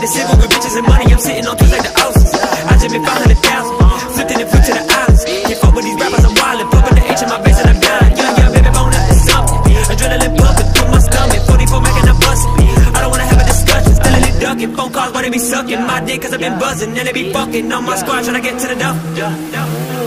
the civil with bitches and money. I'm sitting on two like the ounces. I just made 500,000. Flipped in and flipped to the islands. Can't fuck with these rappers, I'm wildin'. Pumping the H in my face and I'm dying. Young, young, baby, bone up to something. Adrenaline pumping through my stomach. 44 Mac and I'm bustin'. I don't wanna have a discussion. Still in it. Phone calls, wanna be sucking. My dick, cause I've been buzzin', And they be fucking on my squad, tryna get to the dump.